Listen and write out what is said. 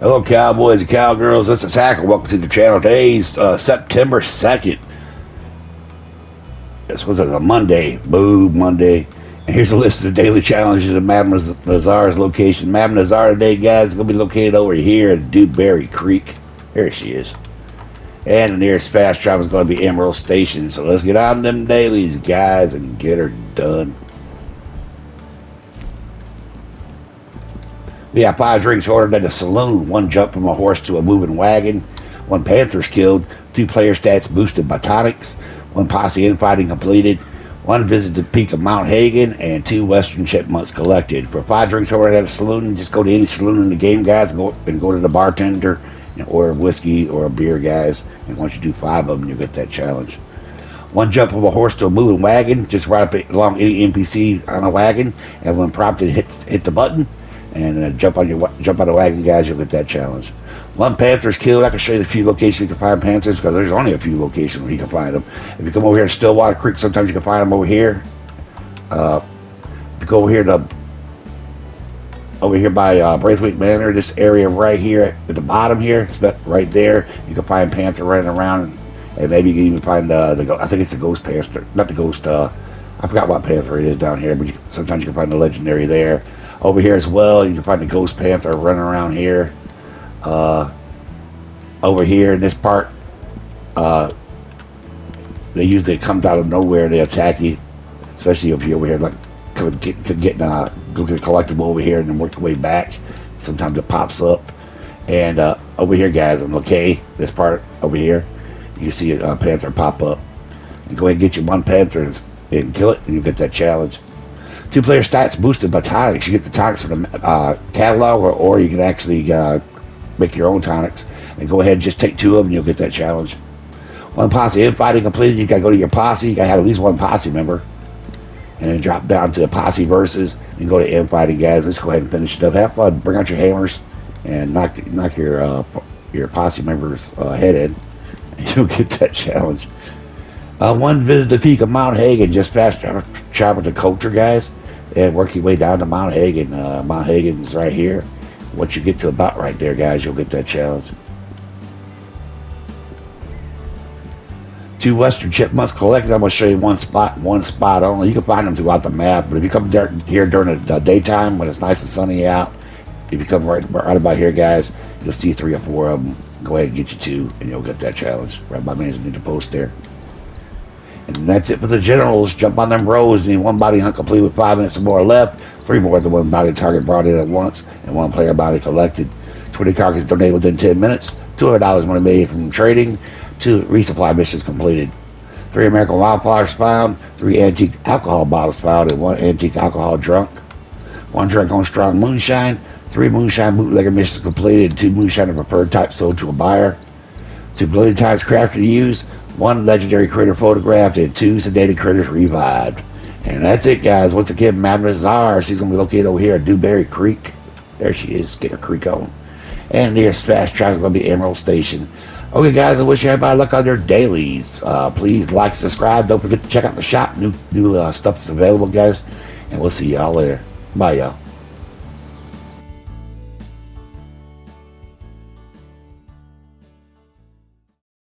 Hello, cowboys and cowgirls. This is Hacker. Welcome to the channel. Today's uh, September 2nd. This was a Monday. Boo, Monday. And here's a list of the daily challenges at Madame Nazar's location. Madame Nazar today, guys, is going to be located over here at Dewberry Creek. There she is. And the nearest fast travel is going to be Emerald Station. So let's get on them dailies, guys, and get her done. Have five drinks ordered at a saloon. One jump from a horse to a moving wagon. One Panthers killed. Two player stats boosted by tonics. One posse infighting completed. One visit to the peak of Mount Hagen. And two Western chipmunks collected. For five drinks ordered at a saloon, just go to any saloon in the game, guys, and go, and go to the bartender and order whiskey or a beer, guys. And once you do five of them, you get that challenge. One jump of a horse to a moving wagon, just right up along any NPC on a wagon, and when prompted, hit hit the button and uh, jump on your jump on the wagon, guys. You'll get that challenge. One panther's killed. I can show you a few locations you can find panthers because there's only a few locations where you can find them. If you come over here to Stillwater Creek, sometimes you can find them over here. Uh, if you go over here to over here by uh, Braithwaite Manor, this area right here at the bottom here, right there. You can find panther running around, and maybe you can even find uh, the I think it's the ghost panther, not the ghost. Uh, I forgot what panther it is down here, but you, sometimes you can find the legendary there. Over here as well, you can find the ghost panther running around here. Uh, over here in this part, uh, they usually come out of nowhere. They attack you, especially if you're over here, like get, getting uh, go get a collectible over here and then work your way back. Sometimes it pops up. And uh, over here, guys, I'm okay. This part over here, you see a panther pop up. And go ahead and get you one panther and, and kill it, and you get that challenge. Two player stats boosted by tonics. You get the tonics from the uh, catalog, or, or you can actually uh, make your own tonics. And go ahead and just take two of them, you'll get that challenge. One posse infighting completed. You got to go to your posse. You got to have at least one posse member. And then drop down to the posse versus and go to infighting, guys. Let's go ahead and finish it up. Have fun. Bring out your hammers and knock knock your uh, your posse member's uh, head in. And you'll get that challenge. Uh, one visit the peak of Mount Hagen, just fast travel to Colter, guys, and work your way down to Mount Hagen. Uh, Mount Hagen's right here. Once you get to about right there, guys, you'll get that challenge. Two Western chipmunks collected. I'm going to show you one spot, one spot only. You can find them throughout the map, but if you come here during the daytime when it's nice and sunny out, if you come right, right about here, guys, you'll see three or four of them. Go ahead and get you two, and you'll get that challenge. Right by me, need to post there. And that's it for the generals. Jump on them rows. Need one bounty hunt complete with five minutes or more left. Three more than one bounty target brought in at once, and one player bounty collected. 20 carcasses donated within 10 minutes. $200 money made from trading. Two resupply missions completed. Three American wildflowers found. Three antique alcohol bottles found, and one antique alcohol drunk. One drink on strong moonshine. Three moonshine bootlegger missions completed. Two moonshine of preferred type sold to a buyer. Two billion times crafted used one legendary critter photographed, and two sedated critters revived. And that's it, guys. Once again, Madame Nazar, she's going to be located over here at Dewberry Creek. There she is. Get her creek on. And nearest fast track is going to be Emerald Station. Okay, guys, I wish you everybody luck on your dailies. Uh, please like, subscribe. Don't forget to check out the shop. New, new uh, stuff is available, guys. And we'll see y'all later. Bye, y'all.